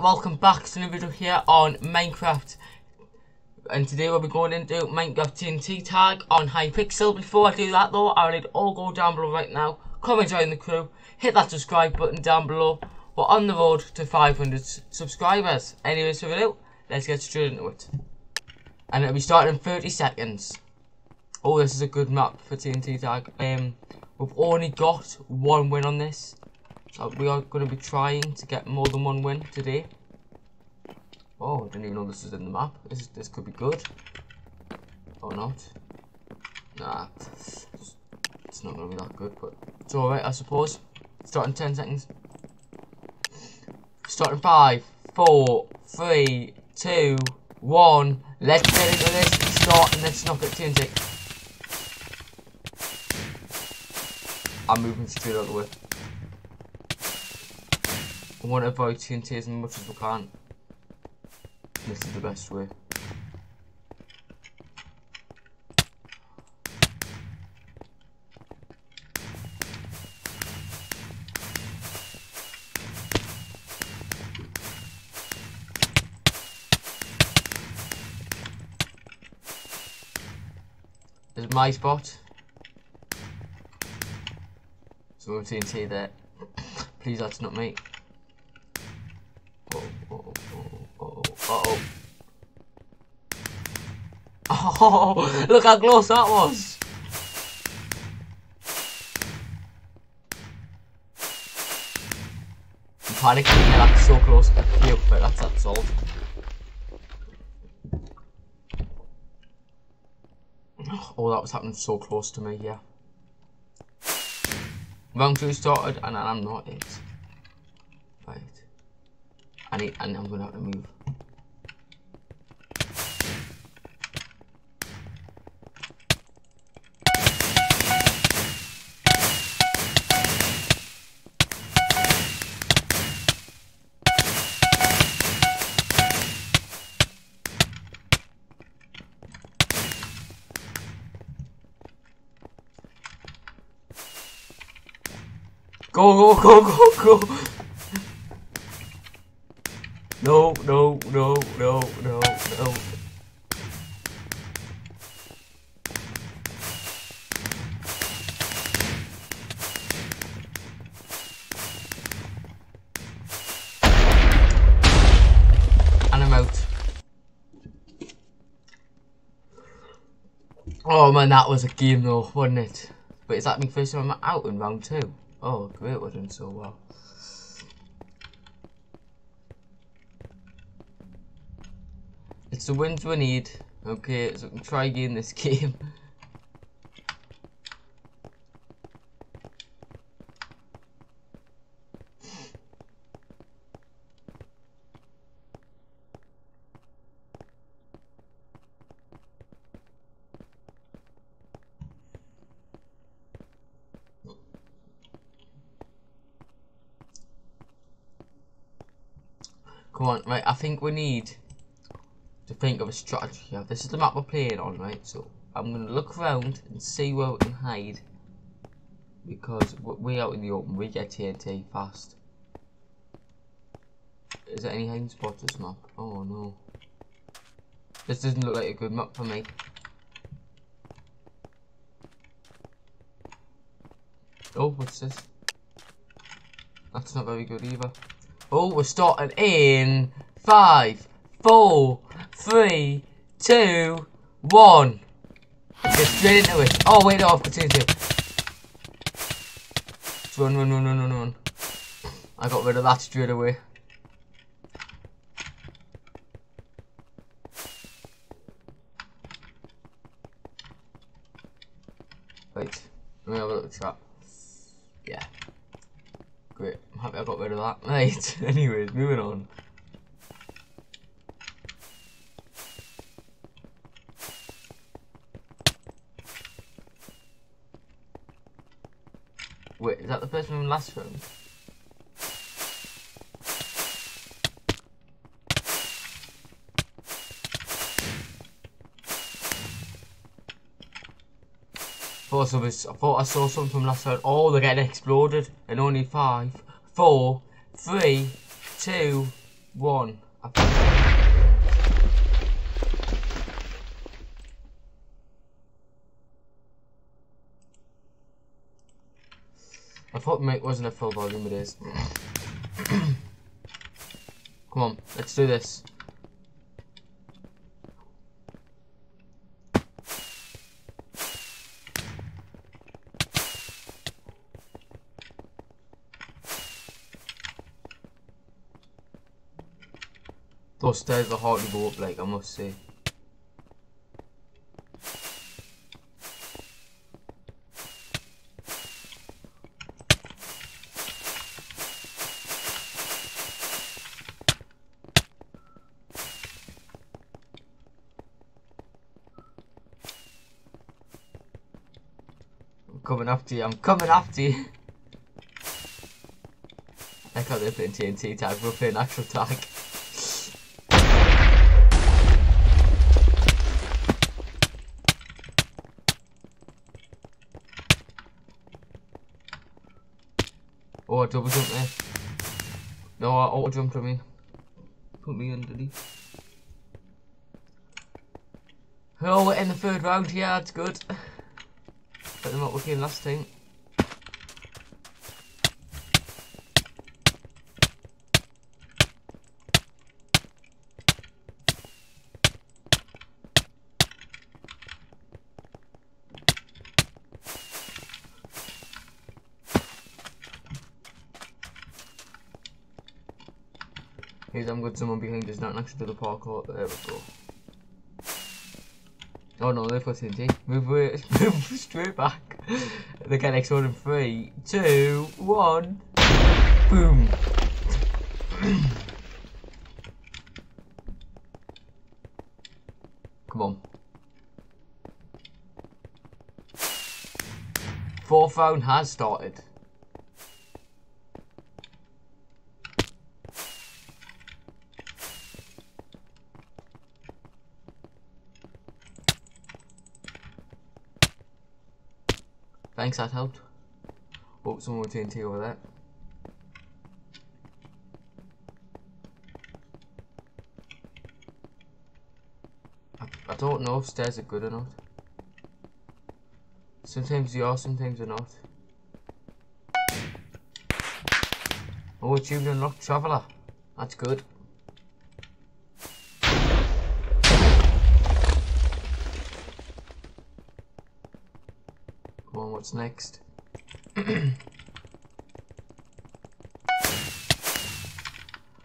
welcome back to another video here on Minecraft. And today we'll be going into Minecraft TNT tag on Hypixel. Before I do that though, I need all go down below right now. Come and join the crew. Hit that subscribe button down below. We're on the road to 500 subscribers. Anyways, for video, let's get straight into it. And it'll be starting in 30 seconds. Oh, this is a good map for TNT tag. Um, we've only got one win on this. So we are going to be trying to get more than one win today. Oh, I didn't even know this was in the map. This this could be good. Or not. Nah. It's not going to be that good, but it's alright, I suppose. Starting 10 seconds. Starting 5, 4, 3, 2, 1. Let's get into this. Start and let's knock at TNT. I'm moving straight out of the way. I want to avoid TNT as much as we can. This is the best way. This is my spot. So we're TNT there. Please that's not me. Look how close that was. I'm panicking, yeah, that's so close. Yeah, but that's that solved. Oh, that was happening so close to me, yeah. Round two started, and I'm not it. Right. I need, and I'm gonna have to move. Go, go, go, go, go. No, no, no, no, no, no. And I'm out. Oh man, that was a game though, wasn't it? But is that my first time I'm out in round two? Oh, great, we're doing so well. It's the wins we need. Okay, so we can try again this game. Come on, right, I think we need to think of a strategy here. This is the map we're playing on, right? So I'm going to look around and see where we can hide. Because we're out in the open, we get TNT fast. Is there any hiding spots this map? Oh no. This doesn't look like a good map for me. Oh, what's this? That's not very good either. Oh, we're starting in five, four, three, two, one. Get straight into it. Oh, wait, no, I've got two, two. Run, run, run, run, run, run. I got rid of that straight away. Wait, let me have a look at the trap. Yeah. Great. I'm happy I rid. Right, anyways, moving on. Wait, is that the person from last thought, I thought I saw something from last round. Oh, they're getting exploded. And only five, four, three, two, one. I thought mic wasn't a full volume, it is. Come on, let's do this. Those stairs are hard to go up, like, I must say. I'm coming after you, I'm coming after you. I can't they're playing TNT tag, we're playing actual tag. Double jump there. No, I auto jumped on me. Put me underneath. Oh, we're in the third round here, that's good. Better we came last time. Here's I'm good someone behind us not next to the parkour. Oh, there we go. Oh no, they've got TNT. Move, away, move straight back. They get next one in three, two, one. Boom. Come on. Fourth round has started. Thanks, that helped. Hope someone with TNT over there. I, I don't know if stairs are good or not. Sometimes they are, sometimes they're not. Oh, achieved unlocked traveller. That's good. Come on, what's next?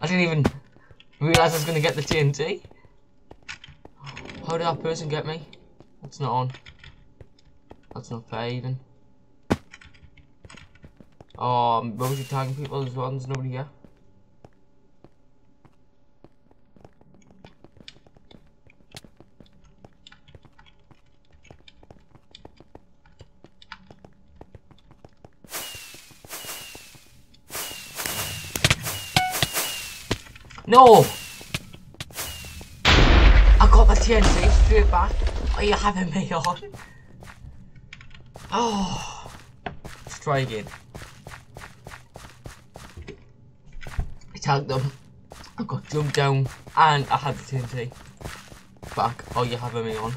I didn't even realise I was going to get the TNT. How did that person get me? That's not on. That's not fair even. Oh, um, I'm rosy tagging people as well, there's nobody here. No! I got the TNT straight back. Are you having me on? Oh. Let's try again. I tagged them. I got jumped down and I had the TNT back. Oh, you're having me on.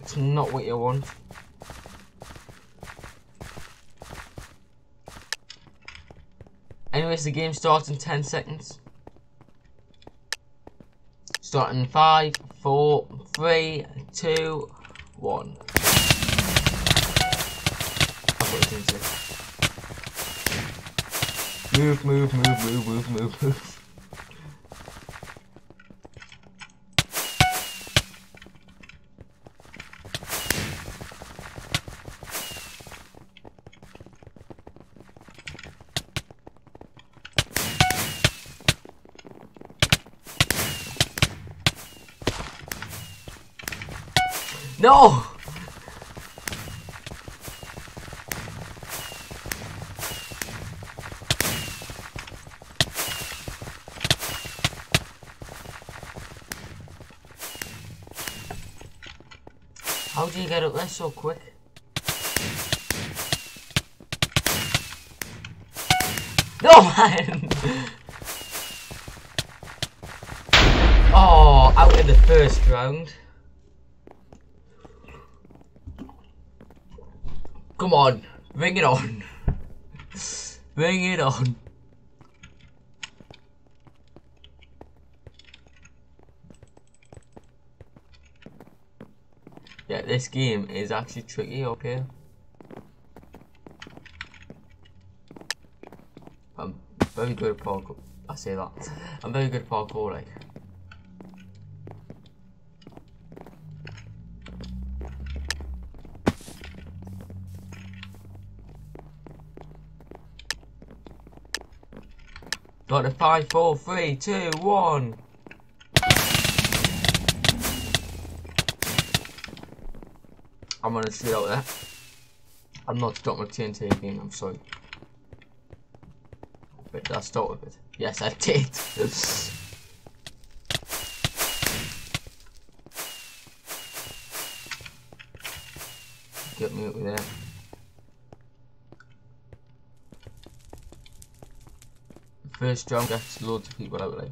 It's not what you want. Anyways, the game starts in 10 seconds. Starting five, four, three, two, one. Move, move, move, move, move, move, move. No! How do you get up there so quick? No man! Oh, out in the first round. Come on, bring it on. bring it on. Yeah, this game is actually tricky, okay? I'm very good at parkour. I say that. I'm very good at parkour, like. Got a five, four, three, two, one. I'm gonna shoot out there. I'm not stopping my TNT again, I'm sorry. But I start with it? Yes, I did. Get me up with that. First drum gets loads of people out like.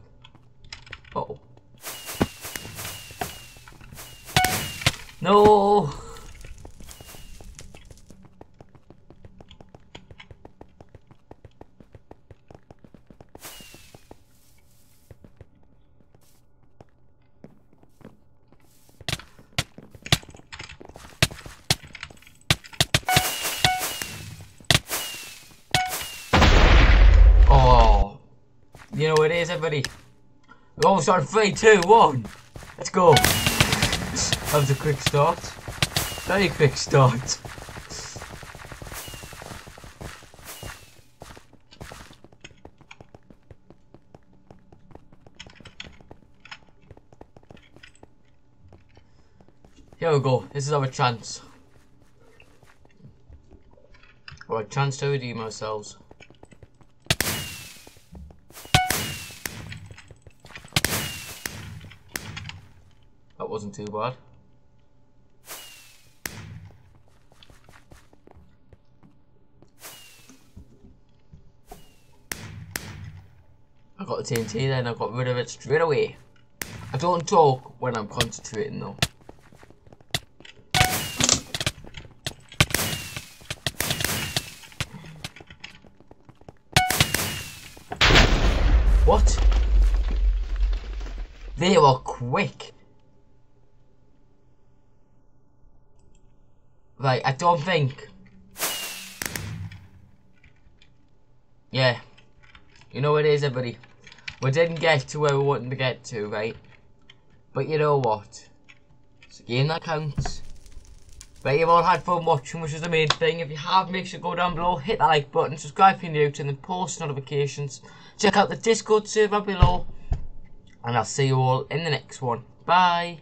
Uh oh. No! You know what it is, everybody? We're almost on three, two, one. Let's go. That was a quick start. Very quick start. Here we go. This is our chance. Our chance to redeem ourselves. Wasn't too bad. I got the TNT then, I got rid of it straight away. I don't talk when I'm concentrating though. What? They were quick. Right, I don't think. Yeah. You know what it is, everybody. We didn't get to where we wanted to get to, right? But you know what? It's a game that counts. But you've all had fun watching, which is the main thing. If you have, make sure go down below, hit that like button, subscribe if you're new to, and then post notifications. Check out the Discord server below. And I'll see you all in the next one. Bye.